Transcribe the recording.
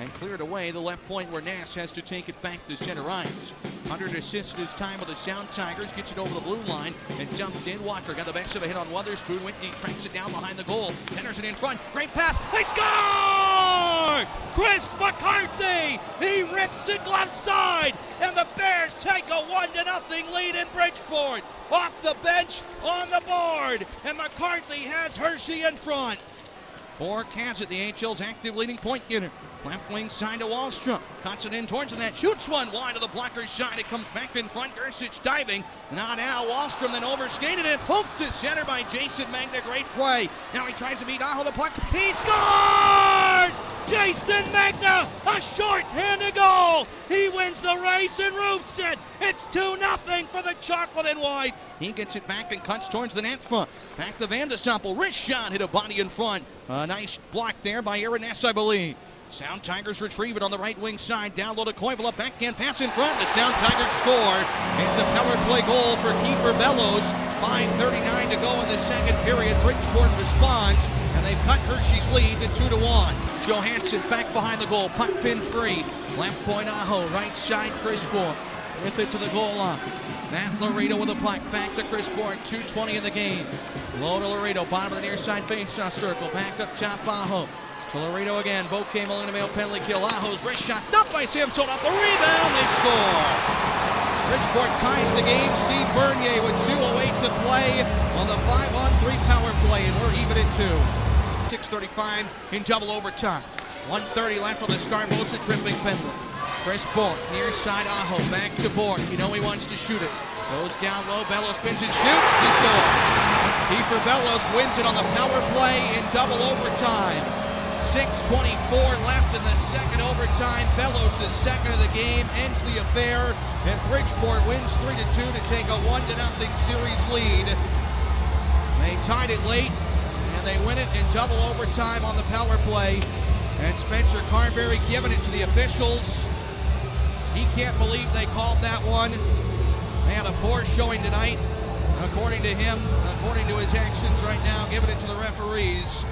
and cleared away the left point where Nash has to take it back to center ice. 100 assists his time with the Sound Tigers, gets it over the blue line and dumped in. Walker got the best of a hit on Wotherspoon. Whitney tracks it down behind the goal. Henderson in front. Great pass. They score! Chris McCarthy! He rips it left side, and the Bears take a one to nothing lead in Bridgeport. Off the bench, on the board, and McCarthy has Hershey in front. Has it, the AHL's active leading point getter. Left wing side to Wahlstrom. Cuts it in towards the net. Shoots one wide of the blocker's shot. It comes back in front. Gersich diving. Not now. Wahlstrom then overskated it. Poked to center by Jayson Megna. Great play. Now he tries to beat Aho the puck. He scores! Jayson Megna, a short-handed goal. He wins the race and roofs it. It's 2 0 for the chocolate and white. He gets it back and cuts towards the net front. Back to Vande Sompel. Wrist shot hit a body in front. A nice block there by Aaron Ness, I believe. Sound Tigers retrieve it on the right wing side. Down low to Koivula. Backhand pass in front. The Sound Tigers score. It's a power play goal for Kieffer Bellows. 5.39 to go in the second period. Bridgeport responds, and they've cut Hershey's lead to 2 to 1. Johansen back behind the goal. Puck pin free. Left point Aho. Right side Chris Bourque. With it to the goal line. Matt Lorito with a puck. Back to Chris Bourque. 2.20 in the game. Low to Lorito. Bottom of the near side faceoff circle. Back up top Aho. To Lorito again. Bouquet Molina Mail penalty kill. Aho's wrist shot stopped by Samsonov the rebound. They score. Bridgeport ties the game. Steve Bernier with 2.08 to play on the 5 on 3 power play, and we're even at 2. 6.35 in double overtime. 1.30 left on the Sgarbossa tripping penalty. Chris Bourque, near side Aho, back to Bourque. You know he wants to shoot it. Goes down low, Bellows spins and shoots. He scores. Kieffer Bellows wins it on the power play in double overtime. 6.24 left in the second overtime. Bellows is second of the game, ends the affair, and Bridgeport wins 3 2 to take a 1 0 series lead. They tied it late, and they win it in double overtime on the power play. And Spencer Carberry giving it to the officials. He can't believe they called that one. Had a poor showing tonight, according to him, according to his actions right now, giving it to the referees.